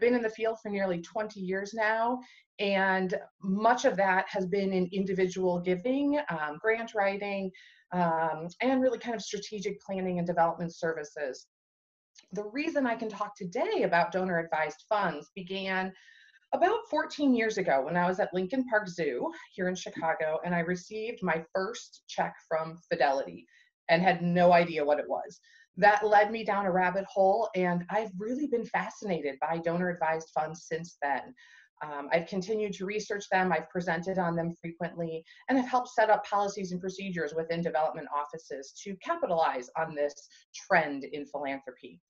been in the field for nearly 20 years now, and much of that has been in individual giving, um, grant writing, um, and really kind of strategic planning and development services. The reason I can talk today about donor advised funds began about 14 years ago when I was at Lincoln Park Zoo here in Chicago, and I received my first check from Fidelity and had no idea what it was. That led me down a rabbit hole, and I've really been fascinated by donor advised funds since then. Um, I've continued to research them, I've presented on them frequently, and have helped set up policies and procedures within development offices to capitalize on this trend in philanthropy.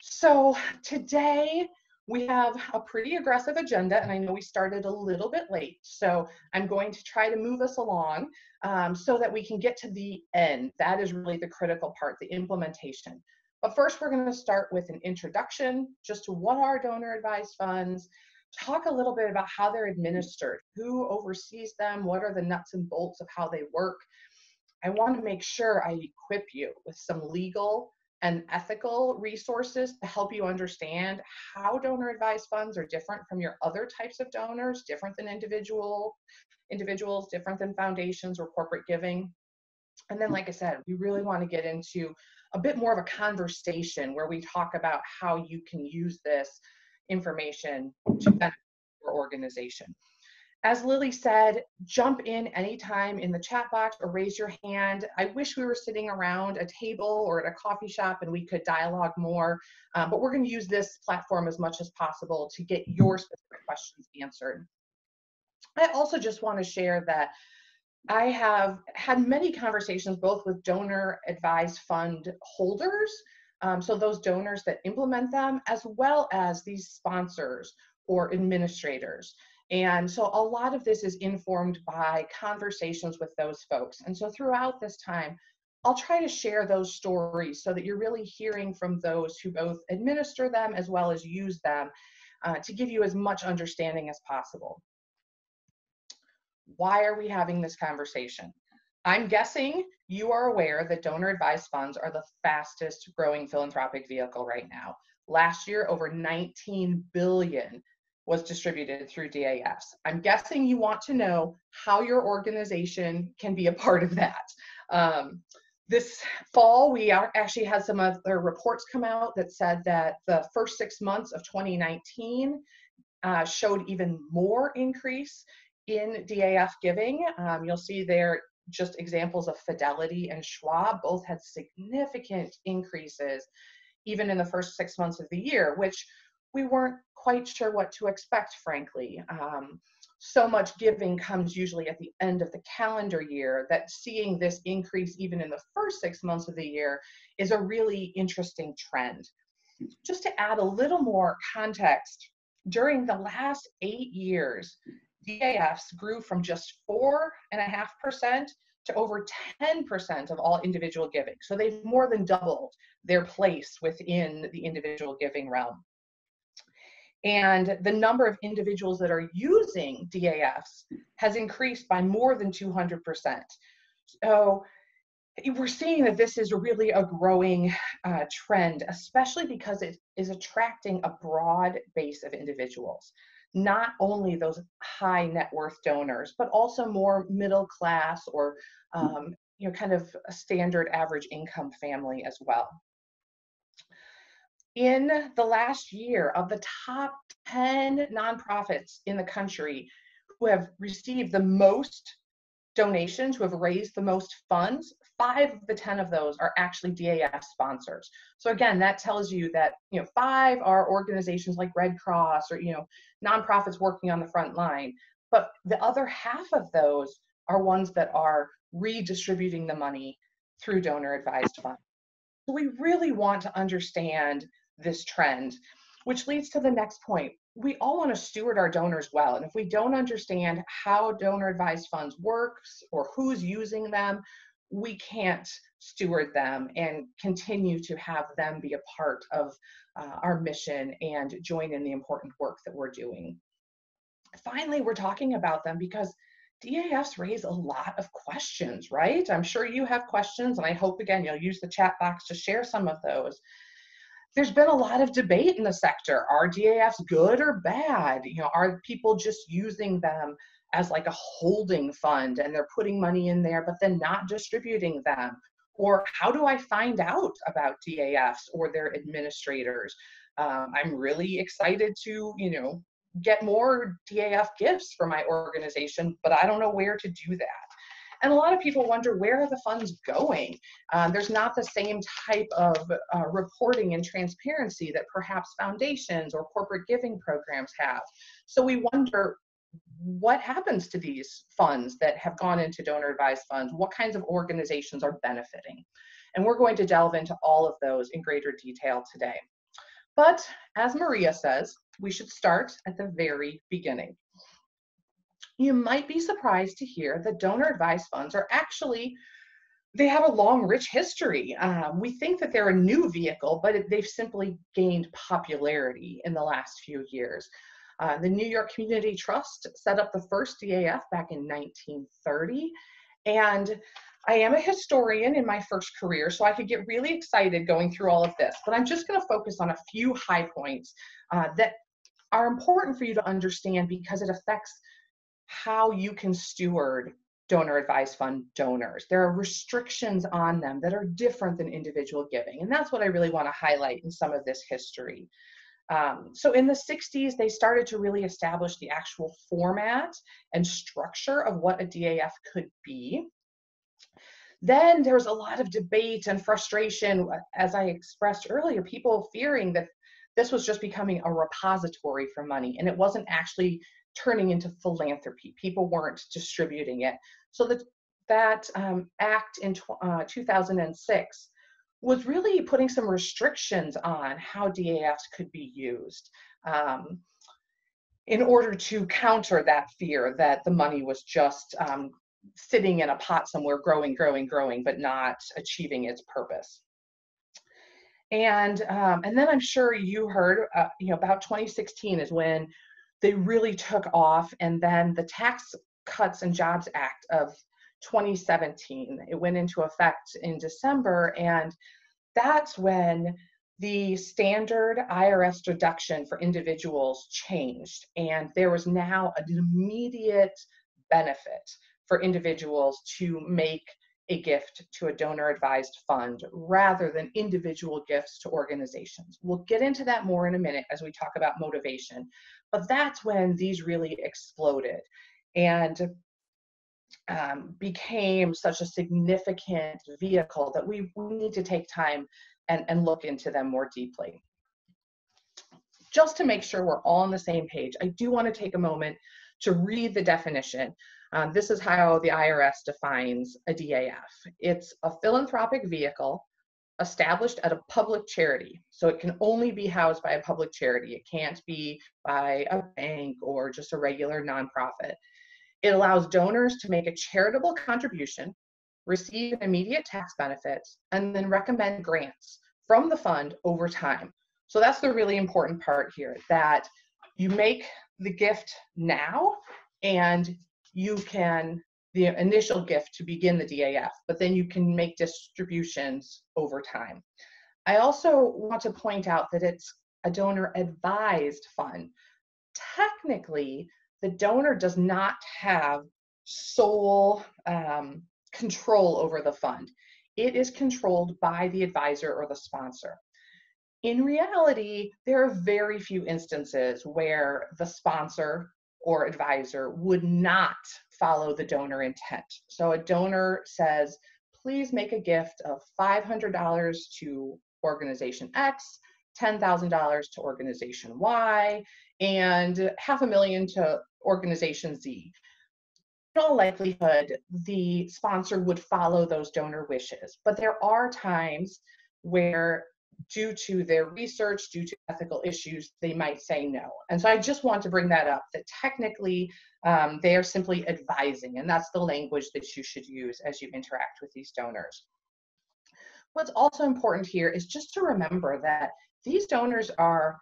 So today we have a pretty aggressive agenda, and I know we started a little bit late, so I'm going to try to move us along um, so that we can get to the end. That is really the critical part, the implementation. But first, we're going to start with an introduction just to what are donor advised funds, talk a little bit about how they're administered, who oversees them, what are the nuts and bolts of how they work. I want to make sure I equip you with some legal and ethical resources to help you understand how donor advised funds are different from your other types of donors, different than individual individuals, different than foundations or corporate giving. And then, like I said, we really want to get into a bit more of a conversation where we talk about how you can use this information to benefit your organization. As Lily said, jump in anytime in the chat box or raise your hand. I wish we were sitting around a table or at a coffee shop and we could dialogue more, um, but we're going to use this platform as much as possible to get your specific questions answered. I also just want to share that I have had many conversations both with donor advised fund holders, um, so those donors that implement them, as well as these sponsors or administrators. And so a lot of this is informed by conversations with those folks. And so throughout this time, I'll try to share those stories so that you're really hearing from those who both administer them as well as use them uh, to give you as much understanding as possible. Why are we having this conversation? I'm guessing you are aware that donor advised funds are the fastest growing philanthropic vehicle right now. Last year, over 19 billion was distributed through DAFs. I'm guessing you want to know how your organization can be a part of that. Um, this fall, we are, actually had some other reports come out that said that the first six months of 2019 uh, showed even more increase in DAF giving. Um, you'll see there just examples of Fidelity and Schwab both had significant increases even in the first six months of the year, which we weren't quite sure what to expect, frankly. Um, so much giving comes usually at the end of the calendar year that seeing this increase even in the first six months of the year is a really interesting trend. Just to add a little more context, during the last eight years, DAFs grew from just 4.5% to over 10% of all individual giving. So they've more than doubled their place within the individual giving realm. And the number of individuals that are using DAFs has increased by more than 200%. So we're seeing that this is really a growing uh, trend, especially because it is attracting a broad base of individuals. Not only those high net worth donors, but also more middle class or um, you know kind of a standard average income family as well in the last year of the top 10 nonprofits in the country who have received the most donations, who have raised the most funds, five of the 10 of those are actually DAF sponsors. So again, that tells you that, you know, five are organizations like Red Cross or, you know, nonprofits working on the front line. But the other half of those are ones that are redistributing the money through donor advised funds. So we really want to understand this trend, which leads to the next point. We all want to steward our donors well. And if we don't understand how donor advised funds works or who's using them, we can't steward them and continue to have them be a part of uh, our mission and join in the important work that we're doing. Finally, we're talking about them because DAFs raise a lot of questions, right? I'm sure you have questions, and I hope again you'll use the chat box to share some of those. There's been a lot of debate in the sector. Are DAFs good or bad? You know, are people just using them as like a holding fund and they're putting money in there but then not distributing them? Or how do I find out about DAFs or their administrators? Um, I'm really excited to, you know, get more DAF gifts for my organization, but I don't know where to do that. And a lot of people wonder where are the funds going? Um, there's not the same type of uh, reporting and transparency that perhaps foundations or corporate giving programs have. So we wonder what happens to these funds that have gone into donor advised funds? What kinds of organizations are benefiting? And we're going to delve into all of those in greater detail today. But as Maria says, we should start at the very beginning. You might be surprised to hear that donor advised funds are actually they have a long, rich history. Um, we think that they're a new vehicle, but they've simply gained popularity in the last few years. Uh, the New York Community Trust set up the first DAF back in 1930. And I am a historian in my first career, so I could get really excited going through all of this. But I'm just going to focus on a few high points uh, that are important for you to understand because it affects how you can steward donor advised fund donors. There are restrictions on them that are different than individual giving. And that's what I really want to highlight in some of this history. Um, so in the 60s, they started to really establish the actual format and structure of what a DAF could be. Then there was a lot of debate and frustration, as I expressed earlier, people fearing that this was just becoming a repository for money and it wasn't actually turning into philanthropy. People weren't distributing it. So that, that um, act in uh, 2006 was really putting some restrictions on how DAFs could be used um, in order to counter that fear that the money was just um, sitting in a pot somewhere, growing, growing, growing, but not achieving its purpose. And um, and then I'm sure you heard, uh, you know, about 2016 is when they really took off, and then the Tax Cuts and Jobs Act of 2017. It went into effect in December, and that's when the standard IRS deduction for individuals changed, and there was now an immediate benefit for individuals to make a gift to a donor advised fund rather than individual gifts to organizations. We'll get into that more in a minute as we talk about motivation, but that's when these really exploded. And um, became such a significant vehicle that we, we need to take time and, and look into them more deeply. Just to make sure we're all on the same page, I do want to take a moment to read the definition. Um, this is how the IRS defines a DAF. It's a philanthropic vehicle established at a public charity. So it can only be housed by a public charity. It can't be by a bank or just a regular nonprofit. It allows donors to make a charitable contribution, receive immediate tax benefits, and then recommend grants from the fund over time. So that's the really important part here that you make the gift now and you can the initial gift to begin the DAF, but then you can make distributions over time. I also want to point out that it's a donor advised fund. Technically, the donor does not have sole um, control over the fund. It is controlled by the advisor or the sponsor. In reality, there are very few instances where the sponsor or advisor would not follow the donor intent. So a donor says, please make a gift of $500 to organization X, $10,000 to organization Y, and half a million to organization Z. In all likelihood, the sponsor would follow those donor wishes, but there are times where due to their research, due to ethical issues, they might say no. And so I just want to bring that up that technically um, they are simply advising, and that's the language that you should use as you interact with these donors. What's also important here is just to remember that these donors are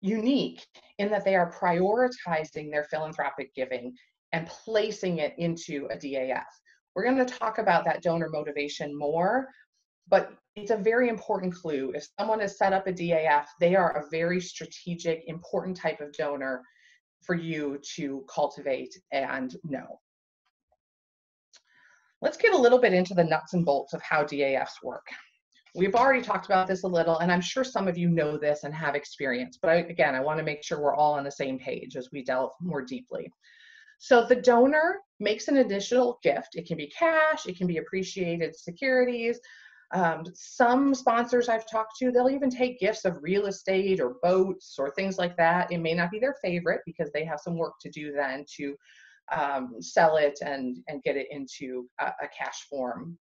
unique in that they are prioritizing their philanthropic giving and placing it into a DAF. We're going to talk about that donor motivation more, but it's a very important clue. If someone has set up a DAF, they are a very strategic, important type of donor for you to cultivate and know. Let's get a little bit into the nuts and bolts of how DAFs work. We've already talked about this a little, and I'm sure some of you know this and have experience, but I, again, I wanna make sure we're all on the same page as we delve more deeply. So the donor makes an additional gift. It can be cash, it can be appreciated securities. Um, some sponsors I've talked to, they'll even take gifts of real estate or boats or things like that. It may not be their favorite because they have some work to do then to um, sell it and, and get it into a, a cash form.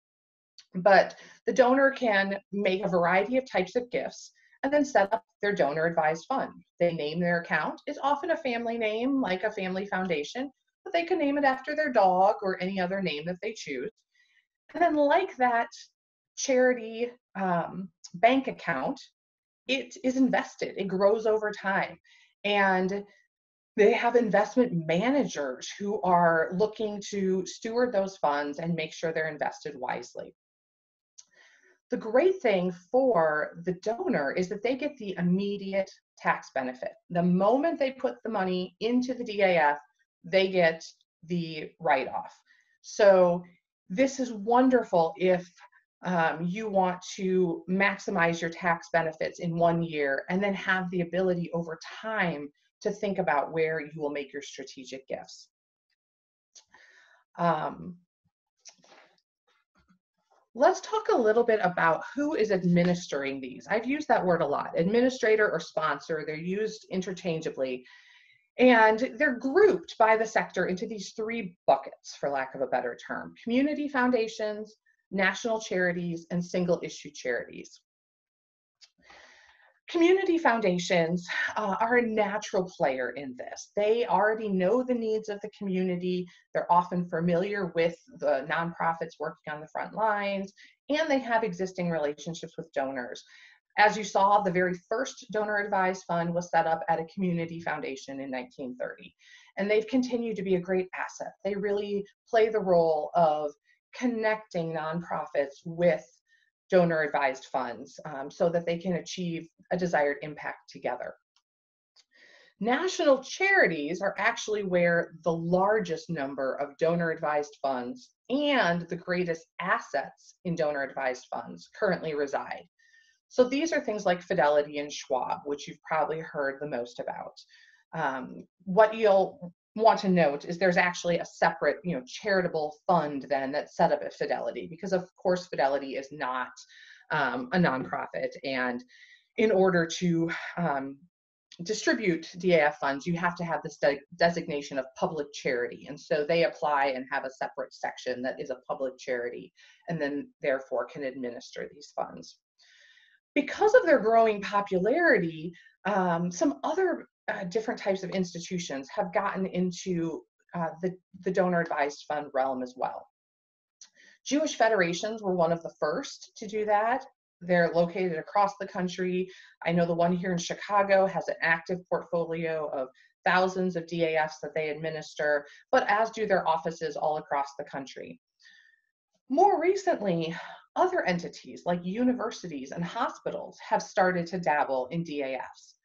But the donor can make a variety of types of gifts and then set up their donor advised fund. They name their account. It's often a family name, like a family foundation, but they can name it after their dog or any other name that they choose. And then, like that charity um, bank account, it is invested, it grows over time. And they have investment managers who are looking to steward those funds and make sure they're invested wisely. The great thing for the donor is that they get the immediate tax benefit. The moment they put the money into the DAF, they get the write off. So this is wonderful if um, you want to maximize your tax benefits in one year and then have the ability over time to think about where you will make your strategic gifts. Um, let's talk a little bit about who is administering these. I've used that word a lot, administrator or sponsor, they're used interchangeably. And they're grouped by the sector into these three buckets, for lack of a better term community foundations, national charities, and single issue charities. Community foundations uh, are a natural player in this. They already know the needs of the community. They're often familiar with the nonprofits working on the front lines, and they have existing relationships with donors. As you saw, the very first donor advised fund was set up at a community foundation in 1930. And they've continued to be a great asset. They really play the role of connecting nonprofits with donor advised funds um, so that they can achieve a desired impact together. National charities are actually where the largest number of donor advised funds and the greatest assets in donor advised funds currently reside. So these are things like Fidelity and Schwab, which you've probably heard the most about. Um, what you'll want to note is there's actually a separate, you know, charitable fund then that's set up at Fidelity because of course Fidelity is not um, a nonprofit and in order to um, distribute DAF funds, you have to have this de designation of public charity. And so they apply and have a separate section that is a public charity and then therefore can administer these funds. Because of their growing popularity, um, some other uh, different types of institutions have gotten into uh, the, the donor advised fund realm as well. Jewish federations were one of the first to do that. They're located across the country. I know the one here in Chicago has an active portfolio of thousands of DAFs that they administer, but as do their offices all across the country. More recently, other entities like universities and hospitals have started to dabble in DAFs.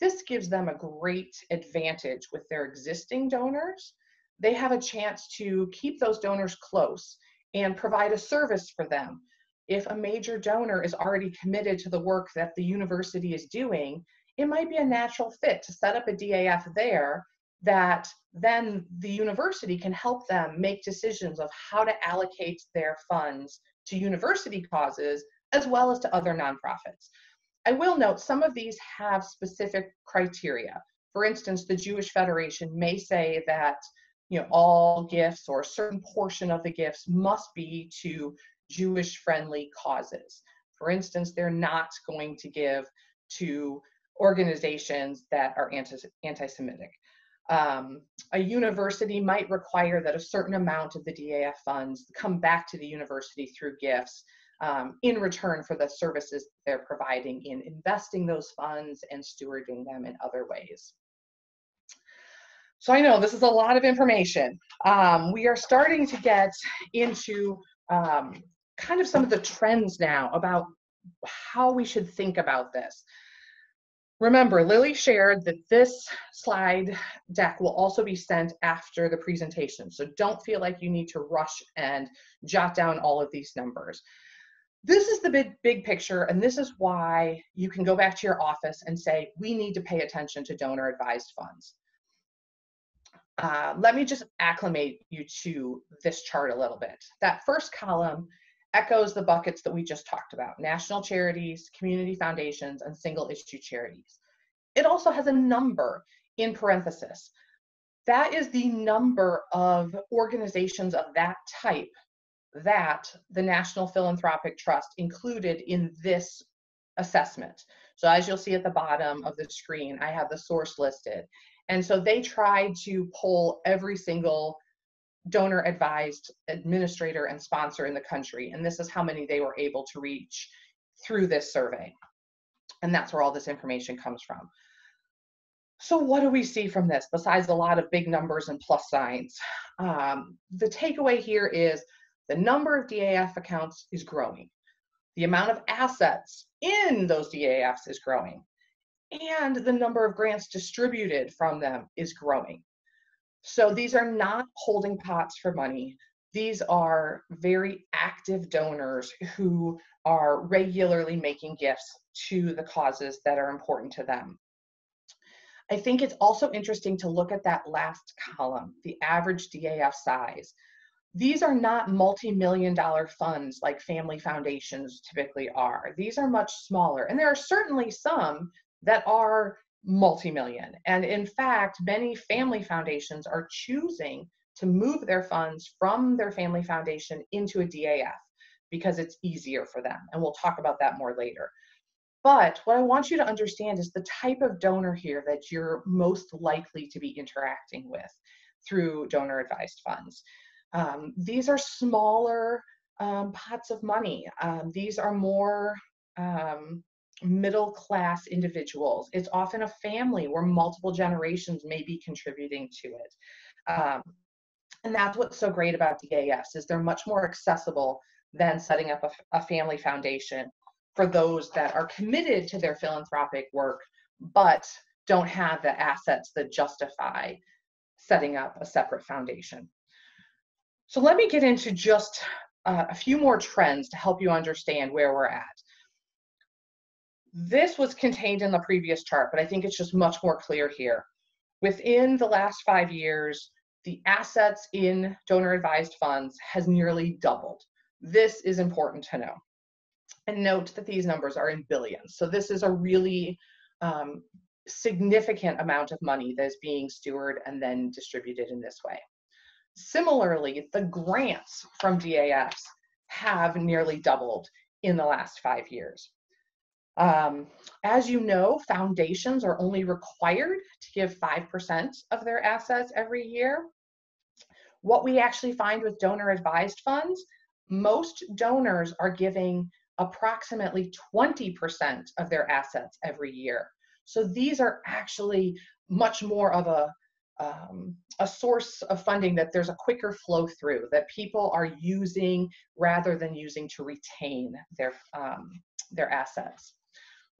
This gives them a great advantage with their existing donors. They have a chance to keep those donors close and provide a service for them. If a major donor is already committed to the work that the university is doing, it might be a natural fit to set up a DAF there that then the university can help them make decisions of how to allocate their funds to university causes as well as to other nonprofits. I will note some of these have specific criteria. For instance, the Jewish Federation may say that you know all gifts or a certain portion of the gifts must be to Jewish friendly causes. For instance, they're not going to give to organizations that are anti Semitic. Um, a university might require that a certain amount of the DAF funds come back to the university through gifts um, in return for the services they're providing in investing those funds and stewarding them in other ways. So I know this is a lot of information. Um, we are starting to get into um, kind of some of the trends now about how we should think about this. Remember, Lily shared that this slide deck will also be sent after the presentation. So don't feel like you need to rush and jot down all of these numbers. This is the big, big picture, and this is why you can go back to your office and say, we need to pay attention to donor advised funds. Uh, let me just acclimate you to this chart a little bit. That first column echoes the buckets that we just talked about, national charities, community foundations, and single issue charities. It also has a number in parenthesis. That is the number of organizations of that type that the National Philanthropic Trust included in this assessment. So as you'll see at the bottom of the screen, I have the source listed. And so they tried to pull every single donor advised administrator and sponsor in the country. And this is how many they were able to reach through this survey. And that's where all this information comes from. So, what do we see from this besides a lot of big numbers and plus signs? Um, the takeaway here is the number of DAF accounts is growing. The amount of assets in those DAFs is growing. And the number of grants distributed from them is growing. So these are not holding pots for money. These are very active donors who are regularly making gifts to the causes that are important to them. I think it's also interesting to look at that last column, the average DAF size. These are not multi-million dollar funds like family foundations typically are. These are much smaller. And there are certainly some that are multi-million. And in fact, many family foundations are choosing to move their funds from their family foundation into a DAF because it's easier for them. And we'll talk about that more later. But what I want you to understand is the type of donor here that you're most likely to be interacting with through donor advised funds. Um, these are smaller um, pots of money. Um, these are more um, middle class individuals. It's often a family where multiple generations may be contributing to it. Um, and that's what's so great about DAFs is they're much more accessible than setting up a, a family foundation for those that are committed to their philanthropic work but don't have the assets that justify setting up a separate foundation. So let me get into just uh, a few more trends to help you understand where we're at. This was contained in the previous chart, but I think it's just much more clear here. Within the last five years, the assets in donor advised funds has nearly doubled. This is important to know. And note that these numbers are in billions. So this is a really um, significant amount of money that is being stewarded and then distributed in this way. Similarly, the grants from DAFs have nearly doubled in the last five years. Um, as you know, foundations are only required to give 5% of their assets every year. What we actually find with donor advised funds, most donors are giving approximately 20% of their assets every year. So these are actually much more of a um, a source of funding that there's a quicker flow through that people are using rather than using to retain their um, their assets.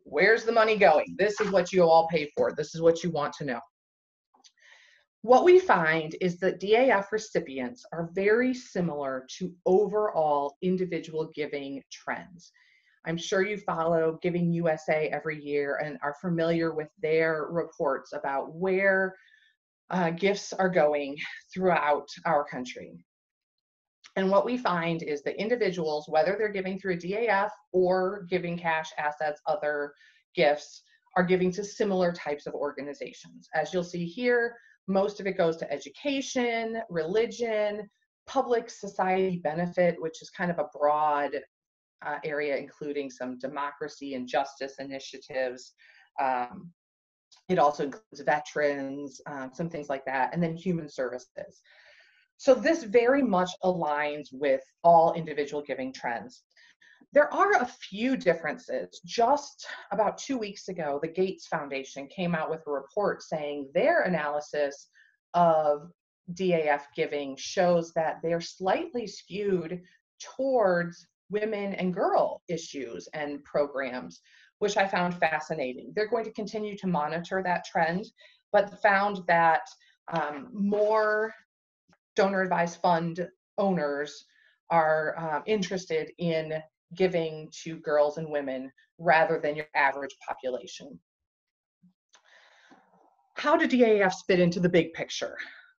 Where's the money going? This is what you all pay for. This is what you want to know. What we find is that DAF recipients are very similar to overall individual giving trends. I'm sure you follow Giving USA every year and are familiar with their reports about where uh, gifts are going throughout our country. And what we find is that individuals, whether they're giving through a DAF or giving cash assets, other gifts, are giving to similar types of organizations. As you'll see here, most of it goes to education, religion, public society benefit, which is kind of a broad uh, area, including some democracy and justice initiatives. Um, it also includes veterans, um, some things like that, and then human services. So this very much aligns with all individual giving trends. There are a few differences. Just about two weeks ago, the Gates Foundation came out with a report saying their analysis of DAF giving shows that they're slightly skewed towards women and girl issues and programs, which I found fascinating. They're going to continue to monitor that trend, but found that um, more donor advised fund owners are um, interested in giving to girls and women rather than your average population. How do DAFs fit into the big picture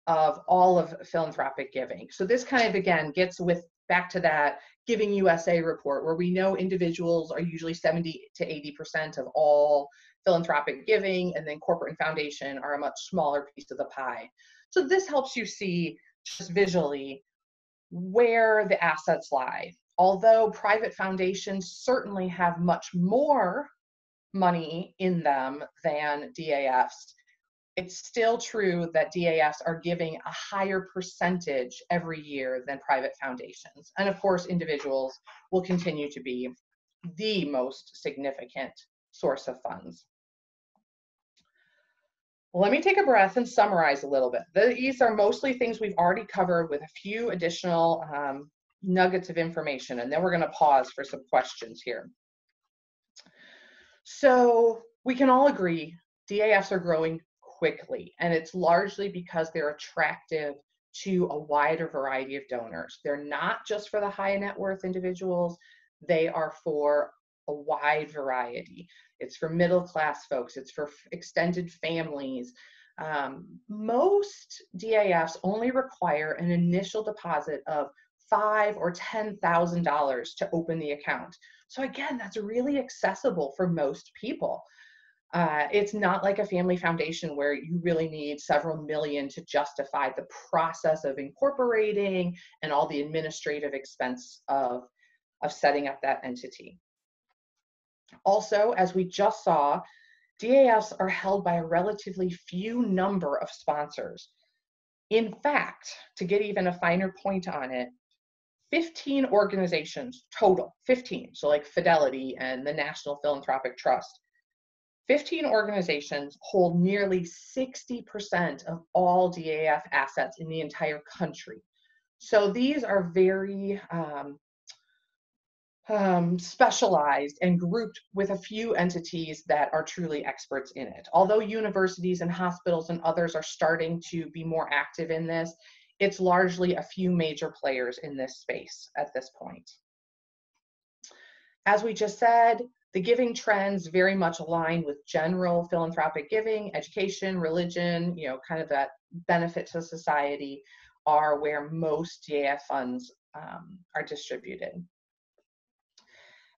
of all of philanthropic giving? So this kind of again gets with back to that Giving USA report where we know individuals are usually 70 to 80% of all philanthropic giving and then corporate and foundation are a much smaller piece of the pie. So this helps you see just visually where the assets lie. Although private foundations certainly have much more money in them than DAFs, it's still true that DAFs are giving a higher percentage every year than private foundations. And of course, individuals will continue to be the most significant source of funds. Let me take a breath and summarize a little bit. These are mostly things we've already covered with a few additional um, nuggets of information, and then we're gonna pause for some questions here. So we can all agree DAFs are growing quickly, and it's largely because they're attractive to a wider variety of donors. They're not just for the high net worth individuals, they are for a wide variety. It's for middle class folks, it's for extended families. Um, most DAFs only require an initial deposit of five or ten thousand dollars to open the account. So again, that's really accessible for most people. Uh, it's not like a family foundation where you really need several million to justify the process of incorporating and all the administrative expense of, of setting up that entity. Also, as we just saw, DAFs are held by a relatively few number of sponsors. In fact, to get even a finer point on it, 15 organizations total, 15, so like Fidelity and the National Philanthropic Trust, 15 organizations hold nearly 60% of all DAF assets in the entire country. So these are very um, um, specialized and grouped with a few entities that are truly experts in it. Although universities and hospitals and others are starting to be more active in this, it's largely a few major players in this space at this point. As we just said, the giving trends very much align with general philanthropic giving, education, religion, you know, kind of that benefit to society are where most DAF funds um, are distributed.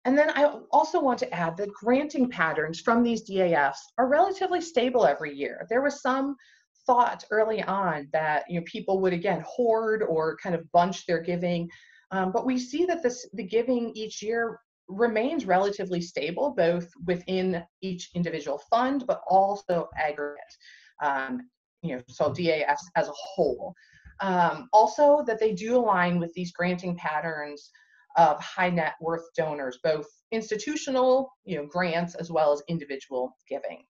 And then I also want to add that granting patterns from these DAFs are relatively stable every year. There was some thought early on that you know people would again hoard or kind of bunch their giving, um, but we see that this the giving each year remains relatively stable, both within each individual fund, but also aggregate. Um, you know, so DAFs as a whole. Um, also, that they do align with these granting patterns of high net worth donors, both institutional, you know, grants as well as individual giving.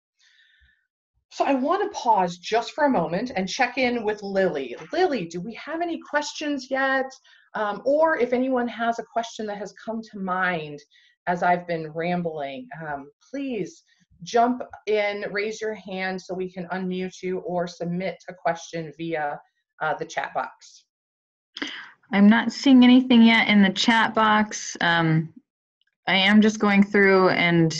So I want to pause just for a moment and check in with Lily. Lily, do we have any questions yet? Um, or if anyone has a question that has come to mind as I've been rambling, um, please jump in, raise your hand so we can unmute you or submit a question via uh, the chat box. I'm not seeing anything yet in the chat box. Um, I am just going through and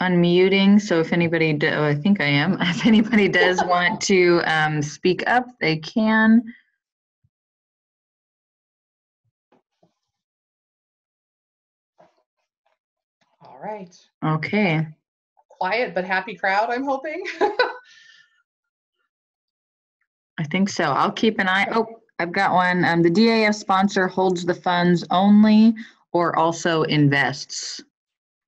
unmuting. So if anybody, do, oh, I think I am. If anybody does want to um, speak up, they can. All right. Okay. Quiet but happy crowd, I'm hoping. I think so. I'll keep an eye. Oh, I've got one. Um, the DAF sponsor holds the funds only or also invests.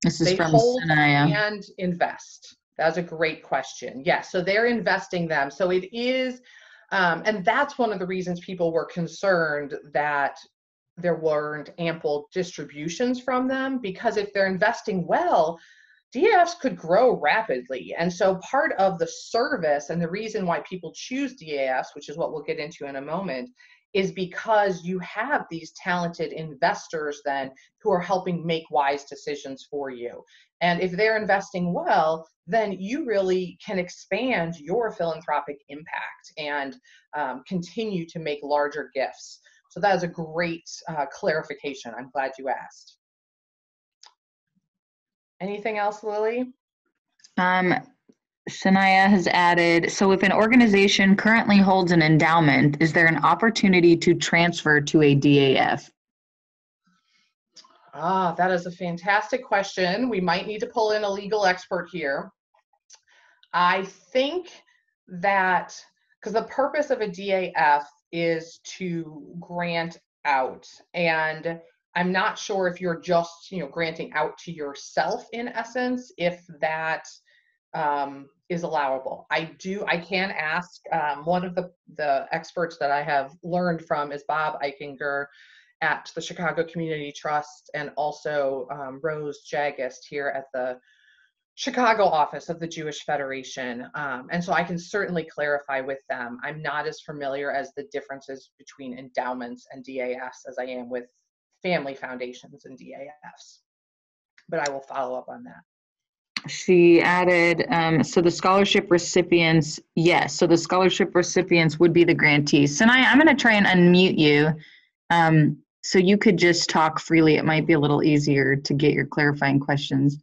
This is they from hold and invest. That's a great question. Yes, so they're investing them. So it is, um, and that's one of the reasons people were concerned that there weren't ample distributions from them because if they're investing well, DAFs could grow rapidly. And so part of the service and the reason why people choose DAFs, which is what we'll get into in a moment, is because you have these talented investors then who are helping make wise decisions for you. And if they're investing well, then you really can expand your philanthropic impact and um, continue to make larger gifts. So that is a great uh, clarification. I'm glad you asked. Anything else, Lily? Um, Shania has added, so if an organization currently holds an endowment, is there an opportunity to transfer to a DAF? Ah, that is a fantastic question. We might need to pull in a legal expert here. I think that because the purpose of a DAF is to grant out and I'm not sure if you're just, you know, granting out to yourself in essence, if that um, is allowable. I do, I can ask, um, one of the, the experts that I have learned from is Bob Eichinger at the Chicago Community Trust and also um, Rose Jagist here at the Chicago office of the Jewish Federation. Um, and so I can certainly clarify with them. I'm not as familiar as the differences between endowments and DAFs as I am with family foundations and DAFs. But I will follow up on that. She added, um, so the scholarship recipients, yes, so the scholarship recipients would be the grantees. Sinai, I'm going to try and unmute you. Um, so you could just talk freely. It might be a little easier to get your clarifying questions.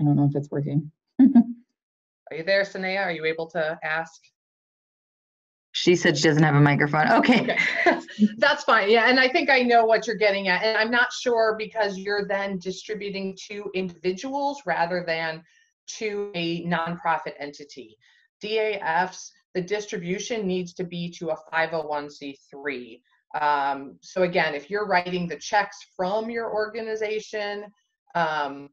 I don't know if it's working. Are you there, Sanea? Are you able to ask? She said she doesn't have a microphone. Okay. Okay, that's fine. Yeah, and I think I know what you're getting at. And I'm not sure because you're then distributing to individuals rather than to a nonprofit entity. DAFs, the distribution needs to be to a 501c3. Um, so again, if you're writing the checks from your organization um,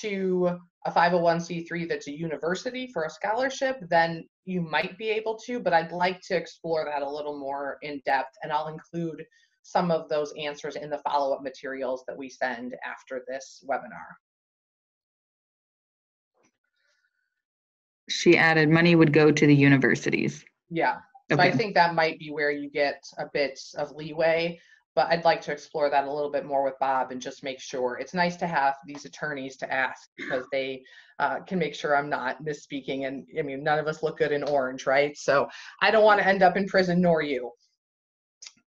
to a 501c3 that's a university for a scholarship, then you might be able to, but I'd like to explore that a little more in depth and I'll include some of those answers in the follow-up materials that we send after this webinar. She added money would go to the universities. Yeah, so I think that might be where you get a bit of leeway, but I'd like to explore that a little bit more with Bob and just make sure. It's nice to have these attorneys to ask because they uh, can make sure I'm not misspeaking. And I mean, none of us look good in orange, right? So I don't want to end up in prison, nor you.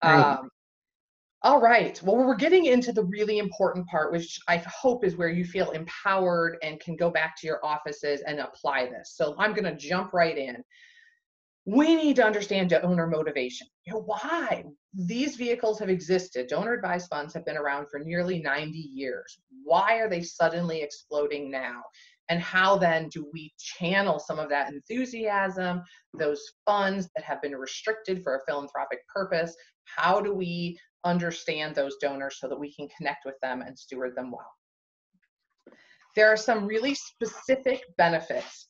Right. Um, all right. Well, we're getting into the really important part, which I hope is where you feel empowered and can go back to your offices and apply this. So I'm going to jump right in. We need to understand donor motivation. You know, why? These vehicles have existed. Donor advised funds have been around for nearly 90 years. Why are they suddenly exploding now? And how then do we channel some of that enthusiasm, those funds that have been restricted for a philanthropic purpose? How do we understand those donors so that we can connect with them and steward them well? There are some really specific benefits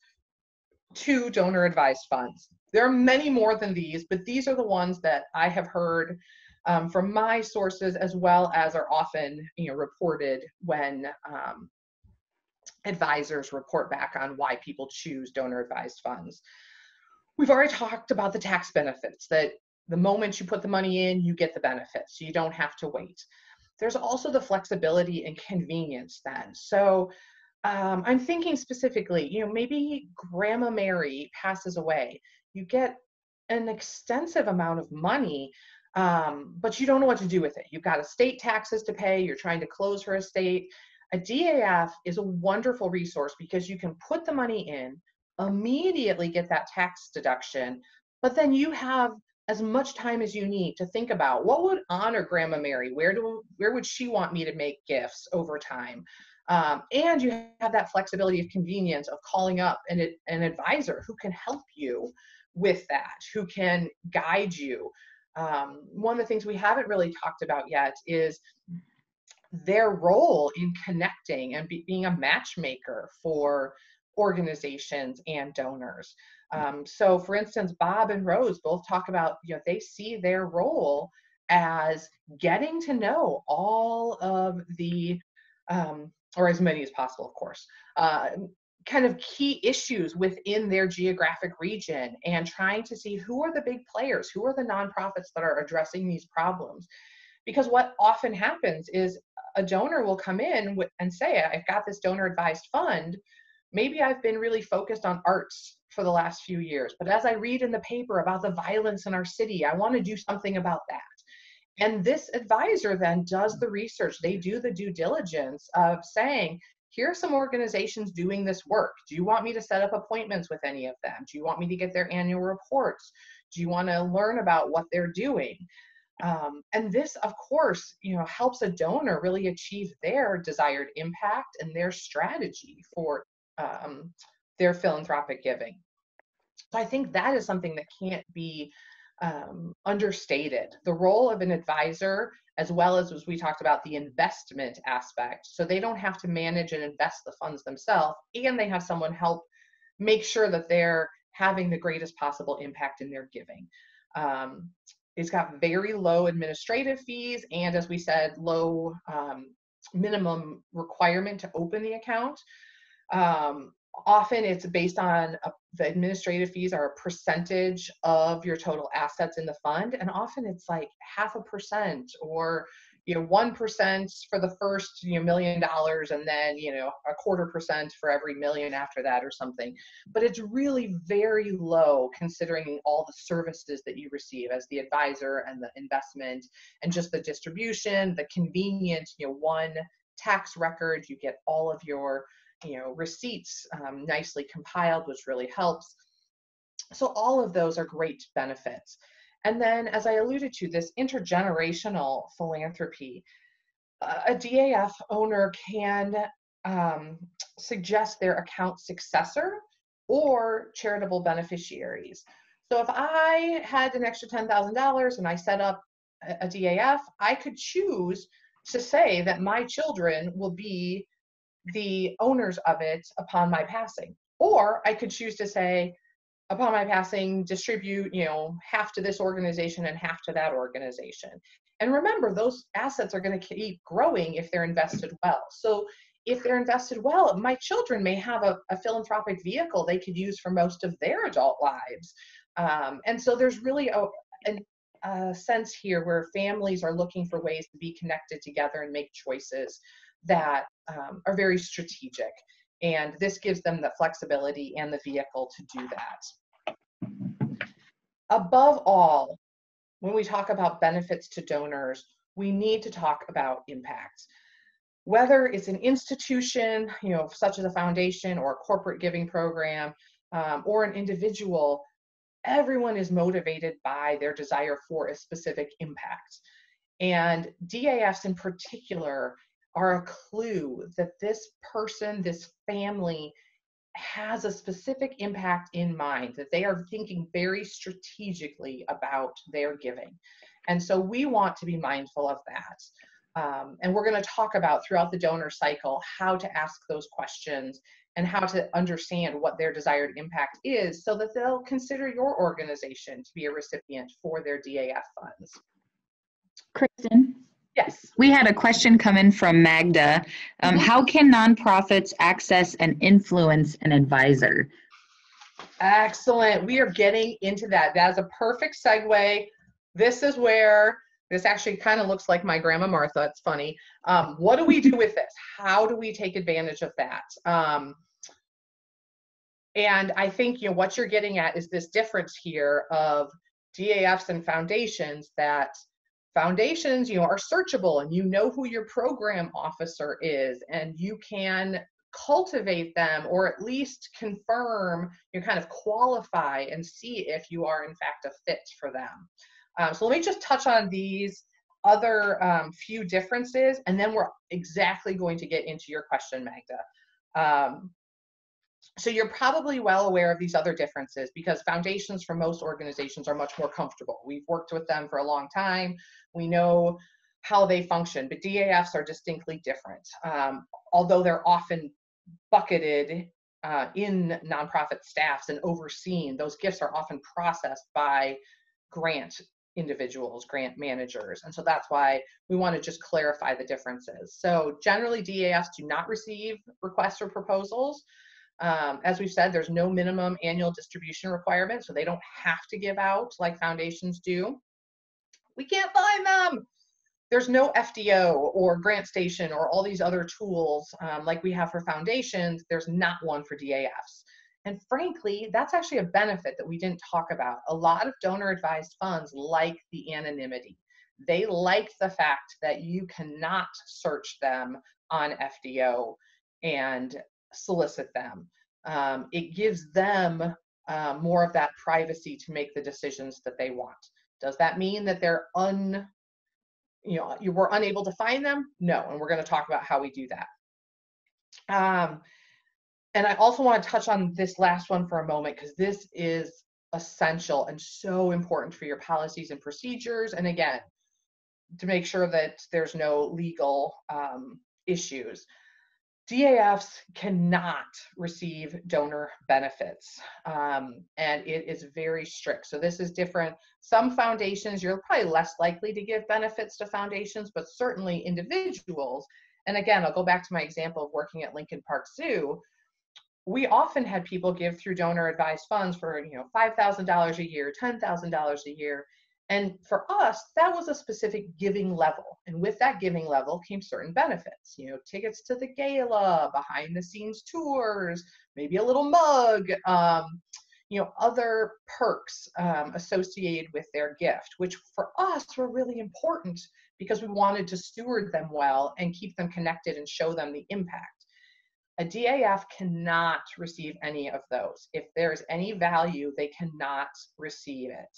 to donor advised funds. There are many more than these, but these are the ones that I have heard um, from my sources as well as are often you know, reported when um, advisors report back on why people choose donor advised funds. We've already talked about the tax benefits that the moment you put the money in, you get the benefits. You don't have to wait. There's also the flexibility and convenience then. So um, I'm thinking specifically, you know, maybe Grandma Mary passes away. You get an extensive amount of money, um, but you don't know what to do with it. You've got estate taxes to pay. You're trying to close her estate. A DAF is a wonderful resource because you can put the money in, immediately get that tax deduction, but then you have as much time as you need to think about what would honor Grandma Mary. Where do where would she want me to make gifts over time? Um, and you have that flexibility of convenience of calling up an, an advisor who can help you with that, who can guide you. Um, one of the things we haven't really talked about yet is their role in connecting and be, being a matchmaker for organizations and donors. Um, so, for instance, Bob and Rose both talk about, you know, they see their role as getting to know all of the um, or as many as possible, of course, uh, kind of key issues within their geographic region and trying to see who are the big players, who are the nonprofits that are addressing these problems. Because what often happens is a donor will come in and say, I've got this donor advised fund. Maybe I've been really focused on arts for the last few years, but as I read in the paper about the violence in our city, I want to do something about that. And this advisor then does the research, they do the due diligence of saying, here are some organizations doing this work. Do you want me to set up appointments with any of them? Do you want me to get their annual reports? Do you want to learn about what they're doing? Um, and this, of course, you know, helps a donor really achieve their desired impact and their strategy for um, their philanthropic giving. So I think that is something that can't be um, understated. The role of an advisor, as well as as we talked about the investment aspect, so they don't have to manage and invest the funds themselves, and they have someone help make sure that they're having the greatest possible impact in their giving. Um, it's got very low administrative fees, and as we said, low um, minimum requirement to open the account. Um, often it's based on a, the administrative fees are a percentage of your total assets in the fund and often it's like half a percent or you know 1% for the first you know million dollars and then you know a quarter percent for every million after that or something. But it's really very low considering all the services that you receive as the advisor and the investment and just the distribution the convenient you know one tax record you get all of your you know, receipts um, nicely compiled, which really helps. So all of those are great benefits. And then, as I alluded to, this intergenerational philanthropy, uh, a DAF owner can um, suggest their account successor or charitable beneficiaries. So if I had an extra $10,000 and I set up a, a DAF, I could choose to say that my children will be the owners of it upon my passing. Or I could choose to say, upon my passing, distribute, you know, half to this organization and half to that organization. And remember, those assets are going to keep growing if they're invested well. So if they're invested well, my children may have a, a philanthropic vehicle they could use for most of their adult lives. Um, and so there's really a, a sense here where families are looking for ways to be connected together and make choices that um, are very strategic. And this gives them the flexibility and the vehicle to do that. Above all, when we talk about benefits to donors, we need to talk about impact. Whether it's an institution, you know, such as a foundation or a corporate giving program, um, or an individual, everyone is motivated by their desire for a specific impact. And DAFs in particular are a clue that this person, this family, has a specific impact in mind, that they are thinking very strategically about their giving. And so we want to be mindful of that. Um, and we're going to talk about throughout the donor cycle how to ask those questions and how to understand what their desired impact is so that they'll consider your organization to be a recipient for their DAF funds. Kristen? Yes. We had a question come in from Magda. Um, mm-hmm. How can nonprofits access and influence an advisor? Excellent. We are getting into that. That is a perfect segue. This is where this actually kind of looks like my grandma Martha. It's funny. Um, what do we do with this? How do we take advantage of that? Um, and I think you know what you're getting at is this difference here of DAFs and foundations that foundations you know are searchable and you know who your program officer is and you can cultivate them or at least confirm you kind of qualify and see if you are in fact a fit for them um, so let me just touch on these other um, few differences and then we're exactly going to get into your question magda um, so you're probably well aware of these other differences because foundations for most organizations are much more comfortable. We've worked with them for a long time. We know how they function, but DAFs are distinctly different. Um, although they're often bucketed uh, in nonprofit staffs and overseen, those gifts are often processed by grant individuals, grant managers. And so that's why we want to just clarify the differences. So generally DAFs do not receive requests or proposals. Um, as we've said, there's no minimum annual distribution requirement, so they don't have to give out like foundations do. We can't find them. There's no FDO or GrantStation or all these other tools um, like we have for foundations. There's not one for DAFs. And frankly, that's actually a benefit that we didn't talk about. A lot of donor advised funds like the anonymity. They like the fact that you cannot search them on FDO and solicit them. Um, it gives them uh, more of that privacy to make the decisions that they want. Does that mean that they're un, you know, you were unable to find them? No, and we're going to talk about how we do that. Um, and I also want to touch on this last one for a moment because this is essential and so important for your policies and procedures. And again, to make sure that there's no legal um, issues. DAFs cannot receive donor benefits, um, and it is very strict. So this is different. Some foundations, you're probably less likely to give benefits to foundations, but certainly individuals. And again, I'll go back to my example of working at Lincoln Park Zoo. We often had people give through donor advised funds for you know $5,000 a year, $10,000 a year, and for us, that was a specific giving level. And with that giving level came certain benefits, you know, tickets to the gala, behind the scenes tours, maybe a little mug, um, you know, other perks um, associated with their gift, which for us were really important because we wanted to steward them well and keep them connected and show them the impact. A DAF cannot receive any of those. If there's any value, they cannot receive it.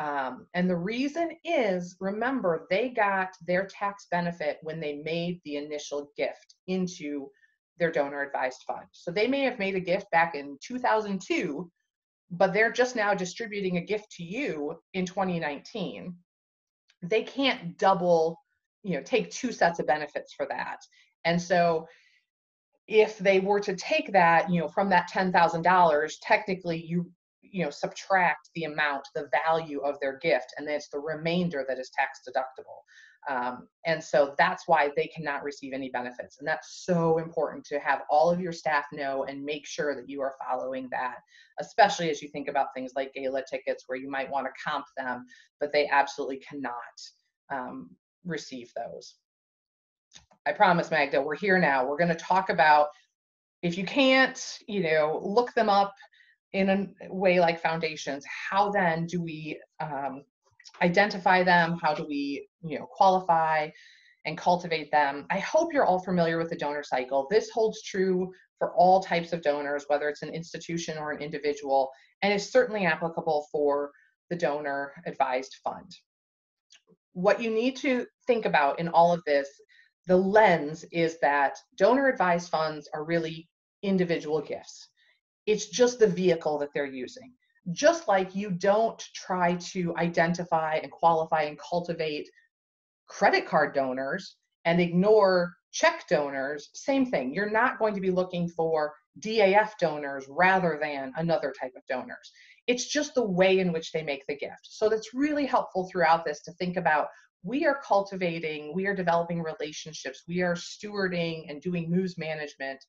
Um, and the reason is remember, they got their tax benefit when they made the initial gift into their donor advised fund. So they may have made a gift back in 2002, but they're just now distributing a gift to you in 2019. They can't double, you know, take two sets of benefits for that. And so if they were to take that, you know, from that $10,000, technically you you know subtract the amount the value of their gift and then it's the remainder that is tax deductible. Um, and so that's why they cannot receive any benefits and that's so important to have all of your staff know and make sure that you are following that especially as you think about things like gala tickets where you might want to comp them but they absolutely cannot um, receive those. I promise magda we're here now. We're going to talk about if you can't you know look them up in a way like foundations, how then do we um, identify them? How do we, you know, qualify and cultivate them? I hope you're all familiar with the donor cycle. This holds true for all types of donors, whether it's an institution or an individual, and is certainly applicable for the donor advised fund. What you need to think about in all of this, the lens is that donor advised funds are really individual gifts. It's just the vehicle that they're using. Just like you don't try to identify and qualify and cultivate credit card donors and ignore check donors, same thing. You're not going to be looking for DAF donors rather than another type of donors. It's just the way in which they make the gift. So that's really helpful throughout this to think about we are cultivating, we are developing relationships, we are stewarding and doing moves management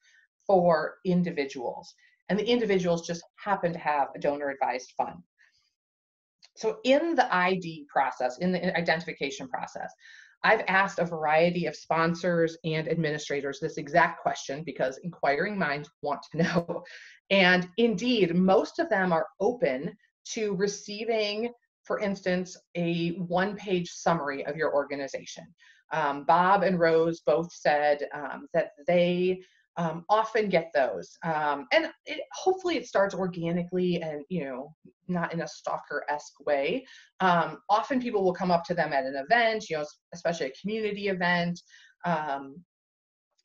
for individuals and the individuals just happen to have a donor advised fund. So in the ID process, in the identification process, I've asked a variety of sponsors and administrators this exact question because inquiring minds want to know. And indeed, most of them are open to receiving, for instance, a one page summary of your organization. Um, Bob and Rose both said um, that they um, often get those. Um, and it, hopefully it starts organically and, you know, not in a stalker-esque way. Um, often people will come up to them at an event, you know, especially a community event. Um,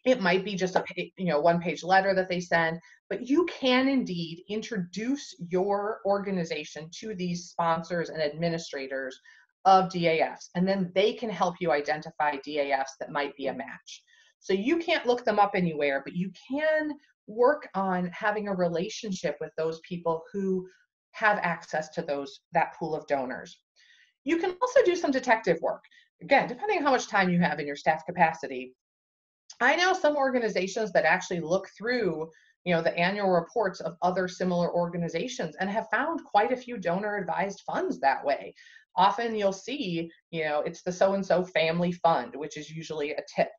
it might be just a, you know, one-page letter that they send, but you can indeed introduce your organization to these sponsors and administrators of DAFs, and then they can help you identify DAFs that might be a match. So you can't look them up anywhere, but you can work on having a relationship with those people who have access to those that pool of donors. You can also do some detective work. Again, depending on how much time you have in your staff capacity. I know some organizations that actually look through you know the annual reports of other similar organizations and have found quite a few donor advised funds that way often you'll see you know it's the so and so family fund which is usually a tip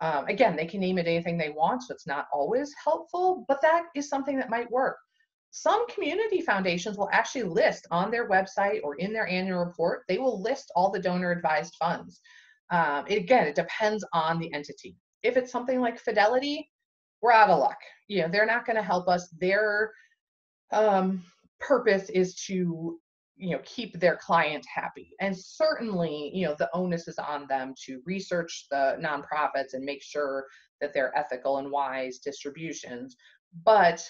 um, again they can name it anything they want so it's not always helpful but that is something that might work some community foundations will actually list on their website or in their annual report they will list all the donor advised funds um, again it depends on the entity if it's something like fidelity we're out of luck. You know, they're not going to help us. Their um, purpose is to, you know, keep their client happy. And certainly, you know, the onus is on them to research the nonprofits and make sure that they're ethical and wise distributions. But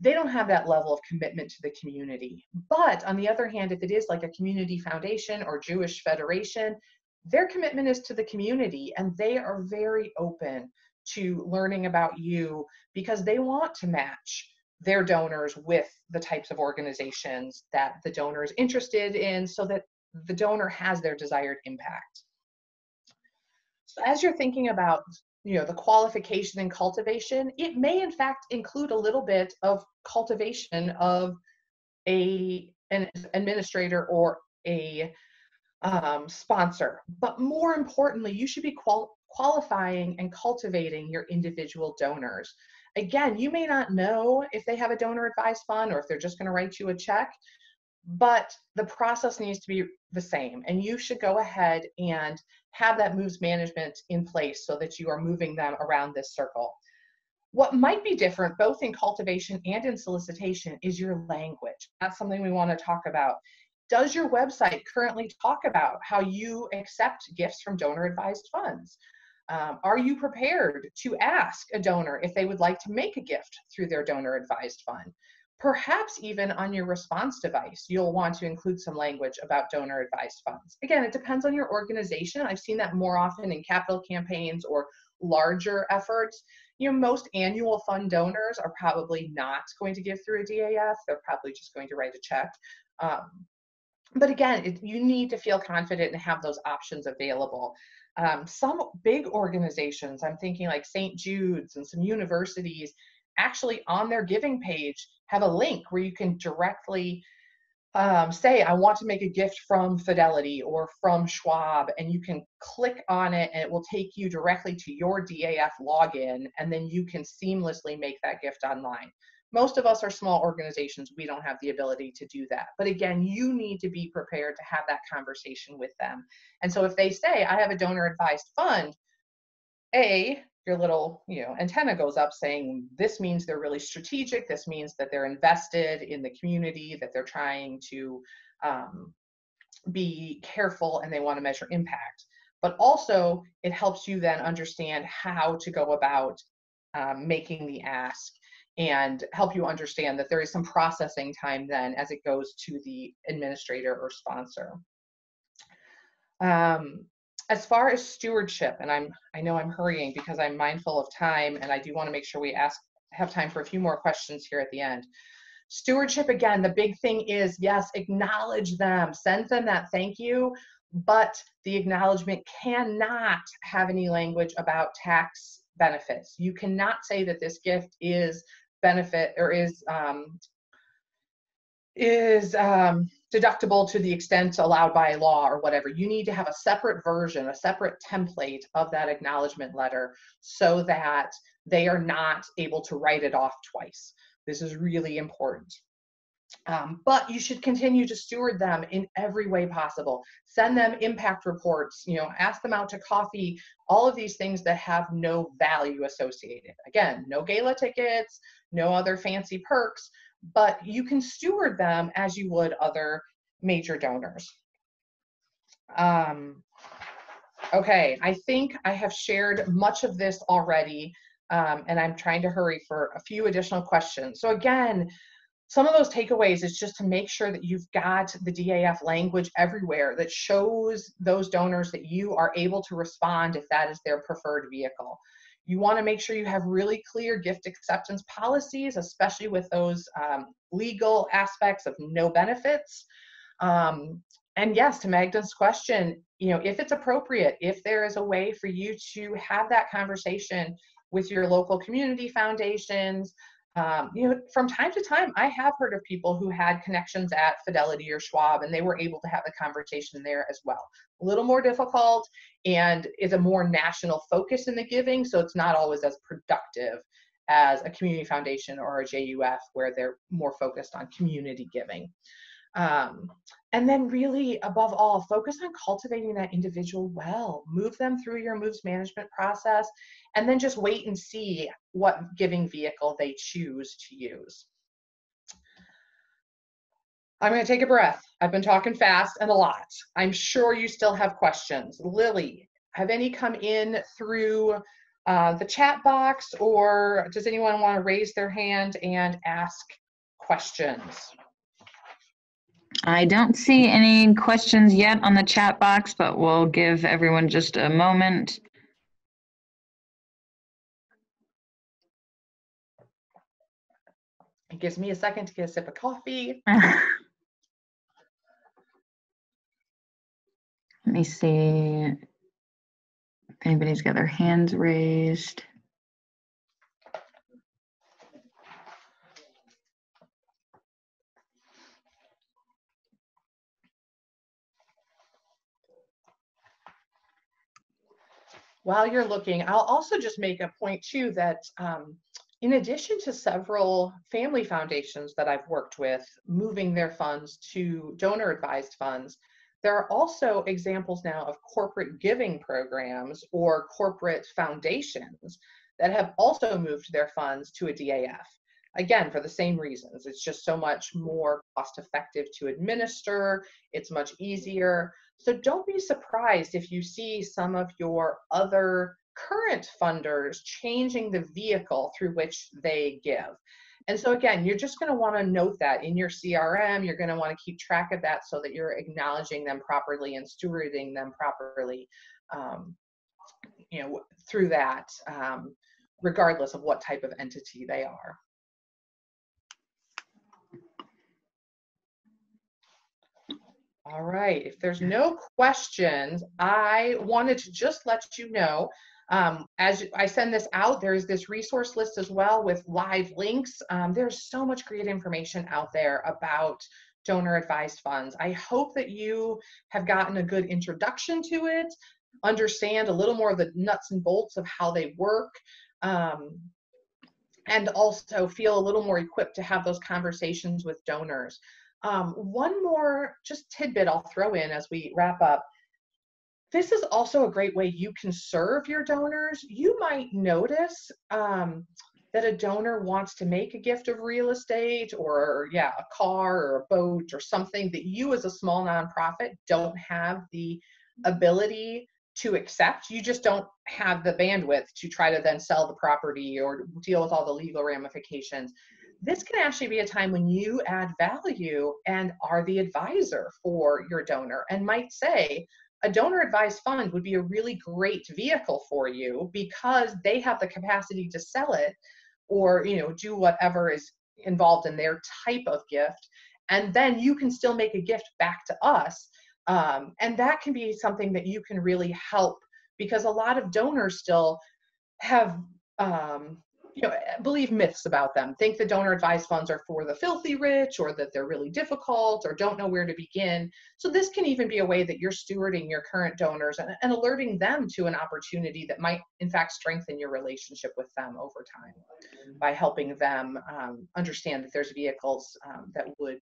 they don't have that level of commitment to the community. But on the other hand, if it is like a community foundation or Jewish Federation, their commitment is to the community and they are very open to learning about you because they want to match their donors with the types of organizations that the donor is interested in so that the donor has their desired impact. So as you're thinking about you know the qualification and cultivation, it may in fact include a little bit of cultivation of a an administrator or a um, sponsor. But more importantly, you should be qual- qualifying and cultivating your individual donors. Again, you may not know if they have a donor advised fund or if they're just going to write you a check, but the process needs to be the same. And you should go ahead and have that moves management in place so that you are moving them around this circle. What might be different, both in cultivation and in solicitation, is your language. That's something we want to talk about. Does your website currently talk about how you accept gifts from donor advised funds? Um, are you prepared to ask a donor if they would like to make a gift through their donor advised fund? Perhaps even on your response device, you'll want to include some language about donor advised funds. Again, it depends on your organization. I've seen that more often in capital campaigns or larger efforts. You know, most annual fund donors are probably not going to give through a DAF. They're probably just going to write a check. Um, but again, it, you need to feel confident and have those options available. Um, some big organizations, I'm thinking like St. Jude's and some universities, actually on their giving page have a link where you can directly um, say, I want to make a gift from Fidelity or from Schwab, and you can click on it and it will take you directly to your DAF login, and then you can seamlessly make that gift online. Most of us are small organizations. We don't have the ability to do that. But again, you need to be prepared to have that conversation with them. And so if they say, I have a donor advised fund, A, your little you know antenna goes up saying this means they're really strategic this means that they're invested in the community that they're trying to um, be careful and they want to measure impact but also it helps you then understand how to go about um, making the ask and help you understand that there is some processing time then as it goes to the administrator or sponsor. Um, as far as stewardship, and I'm I know I'm hurrying because I'm mindful of time and I do want to make sure we ask have time for a few more questions here at the end. Stewardship again, the big thing is yes, acknowledge them, send them that thank you, but the acknowledgement cannot have any language about tax benefits. You cannot say that this gift is benefit or is um, is um, deductible to the extent allowed by law or whatever. You need to have a separate version, a separate template of that acknowledgement letter so that they are not able to write it off twice. This is really important. Um, but you should continue to steward them in every way possible. Send them impact reports, you know, ask them out to coffee, all of these things that have no value associated. Again, no gala tickets, no other fancy perks, but you can steward them as you would other major donors. Um, okay, I think I have shared much of this already, um, and I'm trying to hurry for a few additional questions. So again, some of those takeaways is just to make sure that you've got the DAF language everywhere that shows those donors that you are able to respond if that is their preferred vehicle. You want to make sure you have really clear gift acceptance policies, especially with those um, legal aspects of no benefits. Um, and yes, to Magda's question, you know, if it's appropriate, if there is a way for you to have that conversation with your local community foundations, Um, you know, from time to time, I have heard of people who had connections at Fidelity or Schwab, and they were able to have the conversation there as well. A little more difficult, and is a more national focus in the giving, so it's not always as productive as a community foundation or a JUF, where they're more focused on community giving. Um, and then really above all focus on cultivating that individual well. Move them through your moves management process and then just wait and see what giving vehicle they choose to use. I'm going to take a breath. I've been talking fast and a lot. I'm sure you still have questions. Lily have any come in through uh, the chat box or does anyone want to raise their hand and ask questions I don't see any questions yet on the chat box, but we'll give everyone just a moment. It gives me a second to get a sip of coffee. Let me see if anybody's got their hands raised. While you're looking, I'll also just make a point too that um, in addition to several family foundations that I've worked with moving their funds to donor advised funds, there are also examples now of corporate giving programs or corporate foundations that have also moved their funds to a DAF. Again, for the same reasons. It's just so much more cost effective to administer, it's much easier. So don't be surprised if you see some of your other current funders changing the vehicle through which they give. And so again, you're just going to want to note that in your CRM. You're going to want to keep track of that so that you're acknowledging them properly and stewarding them properly, um, you know, through that, um, regardless of what type of entity they are. All right, if there's no questions, I wanted to just let you know, um, as I send this out, there's this resource list as well with live links. Um, there's so much great information out there about donor advised funds. I hope that you have gotten a good introduction to it, understand a little more of the nuts and bolts of how they work, um, and also feel a little more equipped to have those conversations with donors. Um, one more just tidbit I'll throw in as we wrap up. This is also a great way you can serve your donors. You might notice um, that a donor wants to make a gift of real estate or, yeah, a car or a boat or something that you as a small nonprofit don't have the ability to accept. You just don't have the bandwidth to try to then sell the property or deal with all the legal ramifications this can actually be a time when you add value and are the advisor for your donor and might say, a donor advised fund would be a really great vehicle for you because they have the capacity to sell it or you know do whatever is involved in their type of gift. And then you can still make a gift back to us um, and that can be something that you can really help because a lot of donors still have um, you know, believe myths about them. Think the donor advised funds are for the filthy rich or that they're really difficult or don't know where to begin. So this can even be a way that you're stewarding your current donors and, and alerting them to an opportunity that might in fact strengthen your relationship with them over time by helping them um, understand that there's vehicles um, that would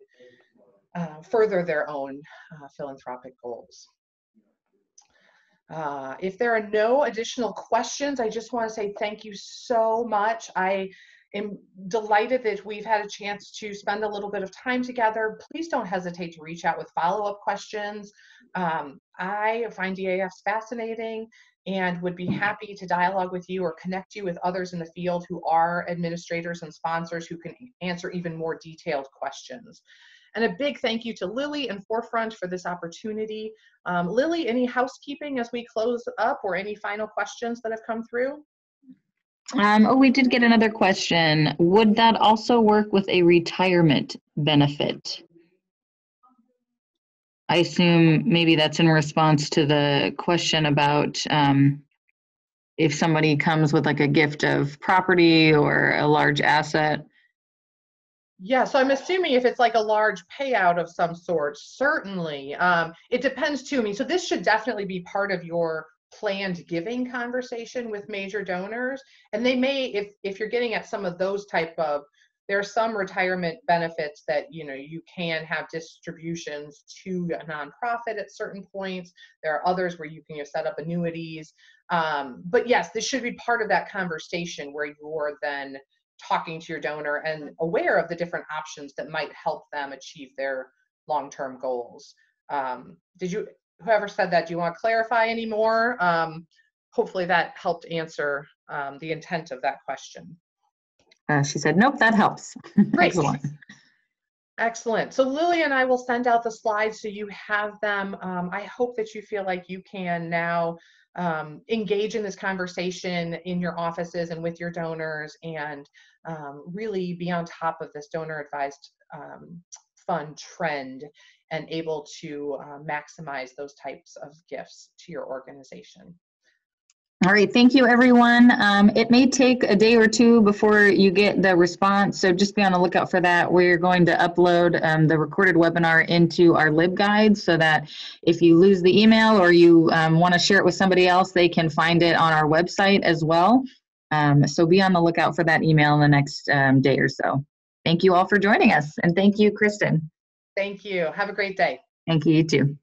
uh, further their own uh, philanthropic goals. Uh, if there are no additional questions, I just want to say thank you so much. I am delighted that we've had a chance to spend a little bit of time together. Please don't hesitate to reach out with follow-up questions. Um, I find DAFs fascinating and would be happy to dialogue with you or connect you with others in the field who are administrators and sponsors who can answer even more detailed questions. And a big thank you to Lily and Forefront for this opportunity. Um, Lily, any housekeeping as we close up or any final questions that have come through? Um, oh, we did get another question. Would that also work with a retirement benefit? I assume maybe that's in response to the question about um, if somebody comes with like a gift of property or a large asset Yeah, so I'm assuming if it's like a large payout of some sort, certainly. Um, it depends too. I mean, so this should definitely be part of your planned giving conversation with major donors. And they may, if if you're getting at some of those type of, there are some retirement benefits that you know you can have distributions to a nonprofit at certain points. There are others where you can you know, set up annuities. Um, but yes, this should be part of that conversation where you're then talking to your donor and aware of the different options that might help them achieve their long-term goals. Um, did you, whoever said that, do you want to clarify any more? Um, hopefully that helped answer um, the intent of that question. Uh, she said, nope, that helps. Great. Excellent. Excellent. So Lily and I will send out the slides so you have them. Um, I hope that you feel like you can now um, engage in this conversation in your offices and with your donors and um, really be on top of this donor advised um, fund trend and able to uh, maximize those types of gifts to your organization. All right, thank you, everyone. Um, it may take a day or two before you get the response, so just be on the lookout for that. We're going to upload um, the recorded webinar into our LibGuide so that if you lose the email or you um, want to share it with somebody else, they can find it on our website as well. Um, so be on the lookout for that email in the next um, day or so. Thank you all for joining us, and thank you, Kristen. Thank you. Have a great day. Thank you, you too.